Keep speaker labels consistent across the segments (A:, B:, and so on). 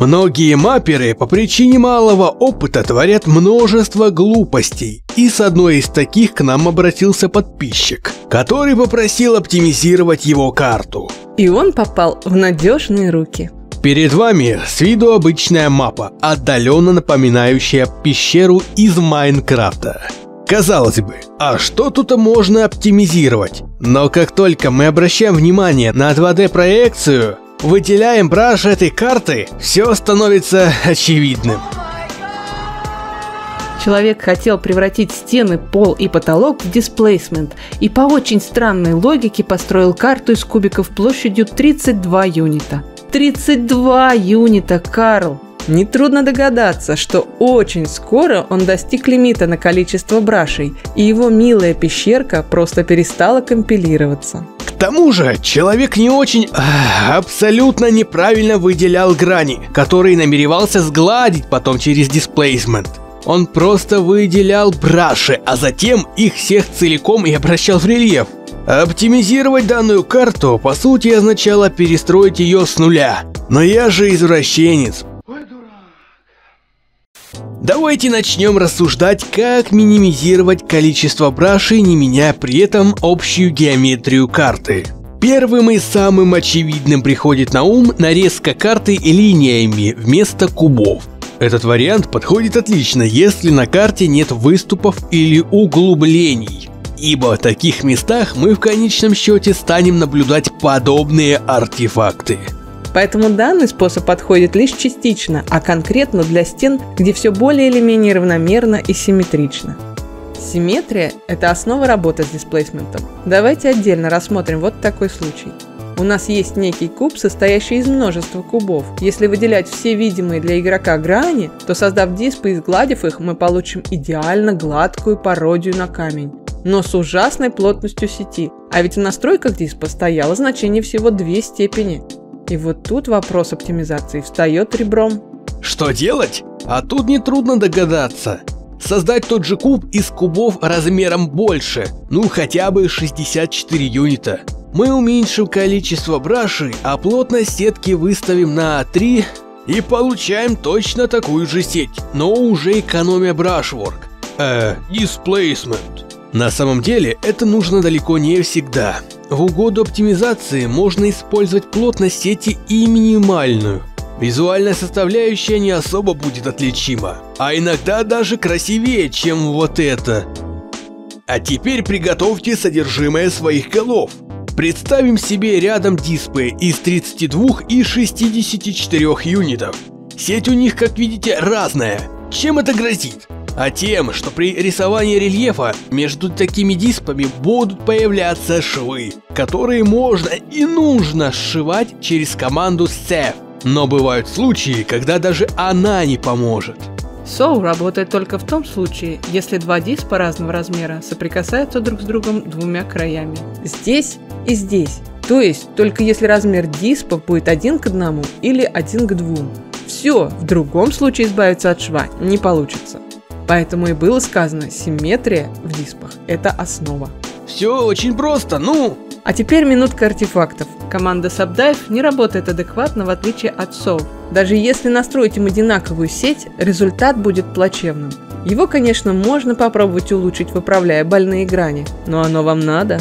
A: Многие мапперы по причине малого опыта творят множество глупостей. И с одной из таких к нам обратился подписчик, который попросил оптимизировать его карту.
B: И он попал в надежные руки.
A: Перед вами с виду обычная мапа, отдаленно напоминающая пещеру из Майнкрафта. Казалось бы, а что тут можно оптимизировать? Но как только мы обращаем внимание на 2D проекцию, выделяем браш этой карты, все становится очевидным.
B: Человек хотел превратить стены, пол и потолок в дисплейсмент и по очень странной логике построил карту из кубиков площадью 32 юнита. 32 юнита, Карл! Нетрудно догадаться, что очень скоро он достиг лимита на количество брашей, и его милая пещерка просто перестала компилироваться.
A: Тому же, человек не очень, а, абсолютно неправильно выделял грани, которые намеревался сгладить потом через дисплейсмент. Он просто выделял браши, а затем их всех целиком и обращал в рельеф. Оптимизировать данную карту, по сути, означало перестроить ее с нуля. Но я же извращенец, Давайте начнем рассуждать, как минимизировать количество брашей, не меняя при этом общую геометрию карты. Первым и самым очевидным приходит на ум нарезка карты линиями вместо кубов. Этот вариант подходит отлично, если на карте нет выступов или углублений. Ибо в таких местах мы в конечном счете станем наблюдать подобные артефакты.
B: Поэтому данный способ подходит лишь частично, а конкретно для стен, где все более или менее равномерно и симметрично. Симметрия – это основа работы с дисплейсментом. Давайте отдельно рассмотрим вот такой случай. У нас есть некий куб, состоящий из множества кубов. Если выделять все видимые для игрока грани, то создав дисп и изгладив их, мы получим идеально гладкую пародию на камень но с ужасной плотностью сети. А ведь в настройках диспа стояло значение всего две степени. И вот тут вопрос оптимизации встает ребром.
A: Что делать? А тут нетрудно догадаться. Создать тот же куб из кубов размером больше, ну хотя бы 64 юнита. Мы уменьшим количество брашей, а плотность сетки выставим на 3 и получаем точно такую же сеть, но уже экономия брашворк. Э, displacement. На самом деле это нужно далеко не всегда. В угоду оптимизации можно использовать плотность сети и минимальную. Визуальная составляющая не особо будет отличима, а иногда даже красивее, чем вот это. А теперь приготовьте содержимое своих голов. Представим себе рядом диспы из 32 и 64 юнитов. Сеть у них, как видите, разная. Чем это грозит? А тем, что при рисовании рельефа между такими диспами будут появляться швы, которые можно и нужно сшивать через команду Save. Но бывают случаи, когда даже она не поможет.
B: Соу работает только в том случае, если два диспа разного размера соприкасаются друг с другом двумя краями. Здесь и здесь. То есть, только если размер диспов будет один к одному или один к двум. Все, в другом случае избавиться от шва не получится. Поэтому и было сказано, симметрия в диспах – это основа.
A: Все очень просто, ну!
B: А теперь минутка артефактов. Команда Subdive не работает адекватно в отличие от SOV. Даже если настроить им одинаковую сеть, результат будет плачевным. Его, конечно, можно попробовать улучшить, выправляя больные грани, но оно вам надо?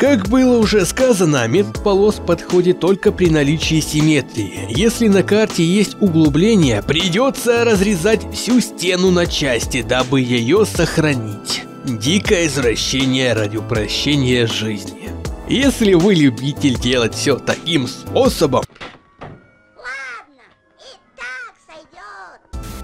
A: Как было уже сказано, метод полос подходит только при наличии симметрии. Если на карте есть углубление, придется разрезать всю стену на части, дабы ее сохранить. Дикое извращение ради упрощения жизни. Если вы любитель делать все таким способом,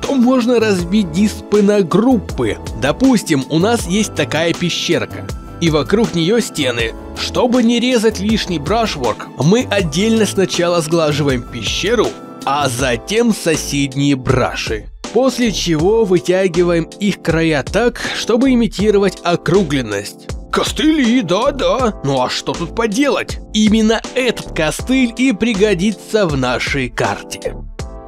A: то можно разбить диспы на группы. Допустим, у нас есть такая пещерка и вокруг нее стены. Чтобы не резать лишний брашворк, мы отдельно сначала сглаживаем пещеру, а затем соседние браши. После чего вытягиваем их края так, чтобы имитировать округленность. Костыли, да-да, ну а что тут поделать? Именно этот костыль и пригодится в нашей карте.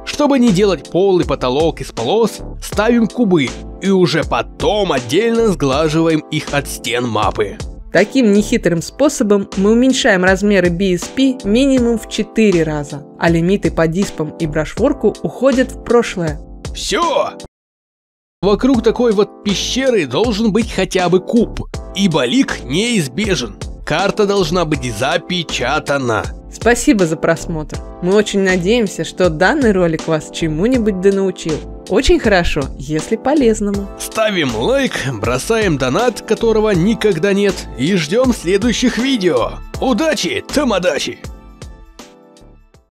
A: Чтобы не делать пол и потолок из полос, ставим кубы и уже потом отдельно сглаживаем их от стен мапы.
B: Таким нехитрым способом мы уменьшаем размеры BSP минимум в 4 раза, а лимиты по диспам и брошворку уходят в прошлое.
A: Все! Вокруг такой вот пещеры должен быть хотя бы куб, ибо лик неизбежен. Карта должна быть запечатана.
B: Спасибо за просмотр. Мы очень надеемся, что данный ролик вас чему-нибудь да научил. Очень хорошо, если полезному.
A: Ставим лайк, бросаем донат, которого никогда нет, и ждем следующих видео. Удачи, тамадачи!